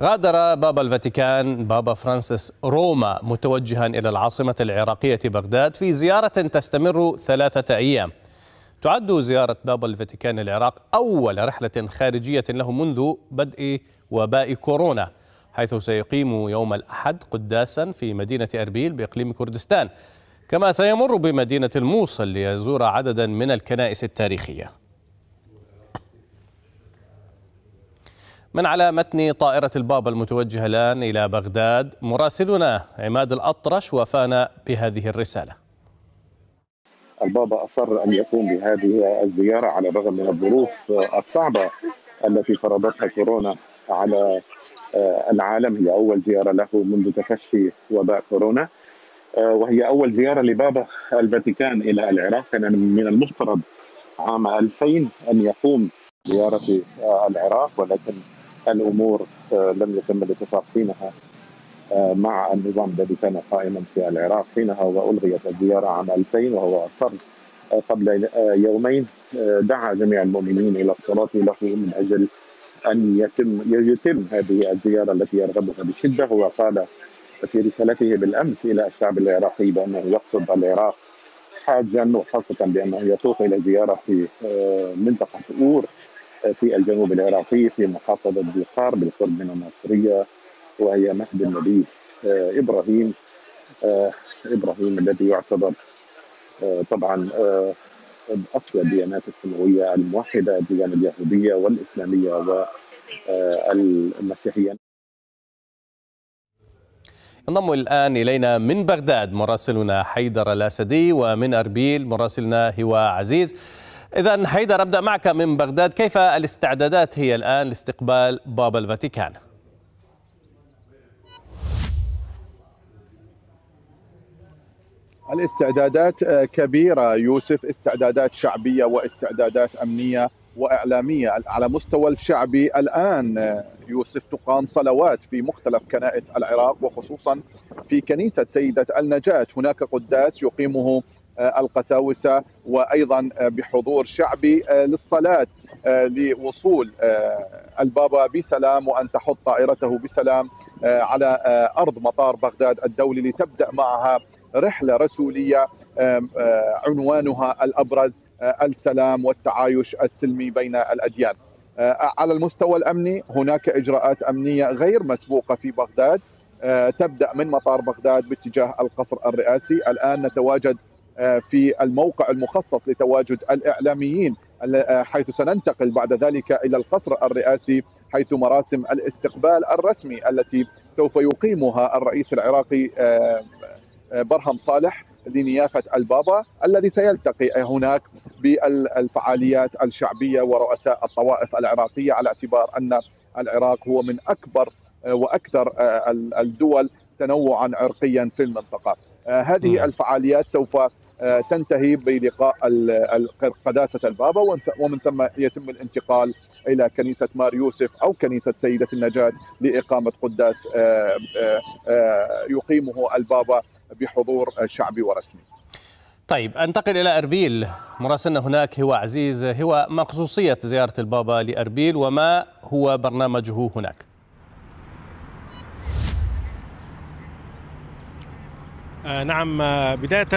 غادر بابا الفاتيكان بابا فرانسيس روما متوجها إلى العاصمة العراقية بغداد في زيارة تستمر ثلاثة أيام. تعد زيارة بابا الفاتيكان العراق أول رحلة خارجية له منذ بدء وباء كورونا حيث سيقيم يوم الأحد قداسا في مدينة أربيل بإقليم كردستان كما سيمر بمدينة الموصل ليزور عددا من الكنائس التاريخية. من على متن طائرة البابا المتوجهة الآن إلى بغداد مراسلنا عماد الأطرش وفانا بهذه الرسالة. البابا أصر أن يقوم بهذه الزيارة على الرغم من الظروف الصعبة التي فرضتها كورونا على العالم. هي أول زيارة له منذ تفشي وباء كورونا. وهي أول زيارة لبابا الفاتيكان إلى العراق. كان من المفترض عام 2000 أن يقوم زيارة العراق ولكن الأمور لم يتم الاتفاق حينها مع النظام الذي كان قائما في العراق حينها وألغيت الزيارة عام 2000 وهو أصر قبل يومين دعا جميع المؤمنين إلى الصلاة له من أجل أن يتم يتم هذه الزيارة التي يرغبها بشدة وقال في رسالته بالأمس إلى الشعب العراقي بأنه يقصد العراق حاجا وخاصة بأنه يطوف إلى زيارة في منطقة أور في الجنوب العراقي في محافظة بلقار بالقرب من الناصرية وهي مهد النبي إبراهيم إبراهيم الذي يعتبر طبعا أصل الديانات السماوية الموحدة الديانة اليهودية والإسلامية والمسيحية انضم الآن إلينا من بغداد مراسلنا حيدر الأسدي ومن أربيل مراسلنا هواء عزيز. إذا حيدر أبدأ معك من بغداد. كيف الاستعدادات هي الآن لاستقبال بابا الفاتيكان؟ الاستعدادات كبيرة يوسف. استعدادات شعبية واستعدادات أمنية وإعلامية. على مستوى الشعبي الآن يوسف تقام صلوات في مختلف كنائس العراق وخصوصا في كنيسة سيدة النجاة. هناك قداس يقيمه القساوسة وأيضا بحضور شعبي للصلاة لوصول البابا بسلام وأن تحط طائرته بسلام على أرض مطار بغداد الدولي لتبدأ معها رحلة رسولية عنوانها الأبرز السلام والتعايش السلمي بين الأديان. على المستوى الأمني هناك إجراءات أمنية غير مسبوقة في بغداد تبدأ من مطار بغداد باتجاه القصر الرئاسي. الآن نتواجد في الموقع المخصص لتواجد الإعلاميين حيث سننتقل بعد ذلك إلى القصر الرئاسي حيث مراسم الاستقبال الرسمي التي سوف يقيمها الرئيس العراقي برهم صالح لنيافة البابا الذي سيلتقي هناك بالفعاليات الشعبية ورؤساء الطوائف العراقية على اعتبار أن العراق هو من أكبر وأكثر الدول تنوعا عرقيا في المنطقة. هذه الفعاليات سوف تنتهي بلقاء قداسة البابا ومن ثم يتم الانتقال إلى كنيسة مار يوسف أو كنيسة سيدة النجاة لإقامة قداس يقيمه البابا بحضور شعبي ورسمي. طيب أنتقل إلى أربيل. مراسلنا هناك هو عزيز هو ما خصوصيه زيارة البابا لأربيل وما هو برنامجه هناك؟ نعم بداية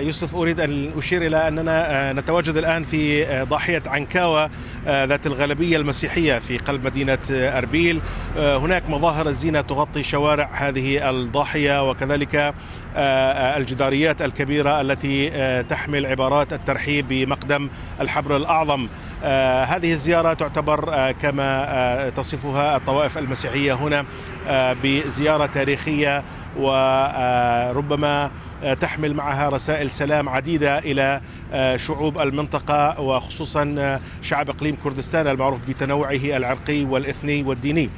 يوسف أريد أن أشير إلى أننا نتواجد الآن في ضاحية عنكاوة ذات الغالبية المسيحية في قلب مدينة أربيل. هناك مظاهر الزينة تغطي شوارع هذه الضاحية وكذلك الجداريات الكبيرة التي تحمل عبارات الترحيب بمقدم الحبر الأعظم. هذه الزيارة تعتبر كما تصفها الطوائف المسيحية هنا بزيارة تاريخية وربما تحمل معها رسائل سلام عديدة إلى شعوب المنطقة وخصوصا شعب إقليم كردستان المعروف بتنوعه العرقي والإثني والديني.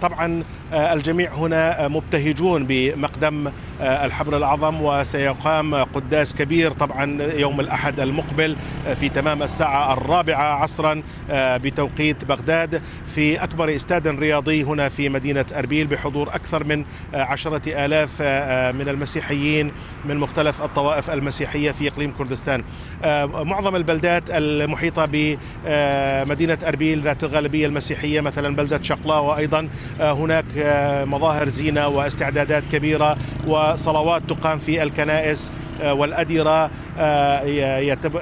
طبعا الجميع هنا مبتهجون بمقدم الحبر الأعظم وسيقام قداس كبير طبعا يوم الأحد المقبل في تمام الساعة الرابعة عصرا بتوقيت بغداد في أكبر استاد رياضي هنا في مدينة أربيل بحضور أكثر من عشرة آلاف من المسيحيين. مسيحيين من مختلف الطوائف المسيحية في إقليم كردستان. معظم البلدات المحيطة بمدينة أربيل ذات الغالبية المسيحية مثلا بلدة شقلاء وأيضا هناك مظاهر زينة واستعدادات كبيرة وصلوات تقام في الكنائس. والأديرة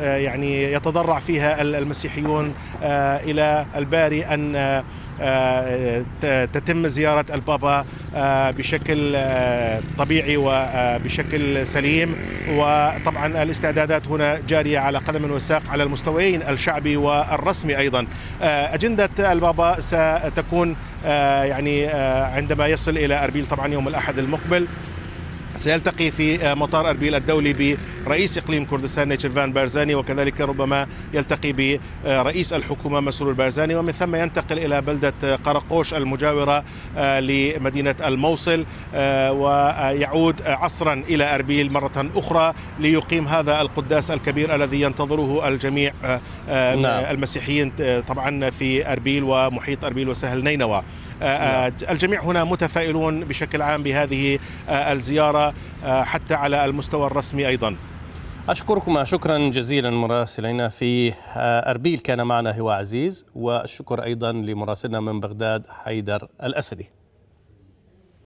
يعني يتضرع فيها المسيحيون إلى الباري أن تتم زيارة البابا بشكل طبيعي وبشكل سليم. وطبعا الاستعدادات هنا جارية على قدم وساق على المستويين الشعبي والرسمي أيضا. أجندة البابا ستكون يعني عندما يصل إلى أربيل طبعا يوم الأحد المقبل. سيلتقي في مطار أربيل الدولي برئيس إقليم كردستان نيتشرفان بارزاني وكذلك ربما يلتقي برئيس الحكومة مسرور بارزاني ومن ثم ينتقل إلى بلدة قرقوش المجاورة لمدينة الموصل ويعود عصرا إلى أربيل مرة أخرى ليقيم هذا القداس الكبير الذي ينتظره الجميع نعم. المسيحيين طبعا في أربيل ومحيط أربيل وسهل نينوى الجميع هنا متفائلون بشكل عام بهذه الزيارة حتى على المستوى الرسمي أيضا. أشكركم شكرا جزيلا مراسلين في أربيل. كان معنا هو عزيز والشكر أيضا لمراسلنا من بغداد حيدر الأسدي.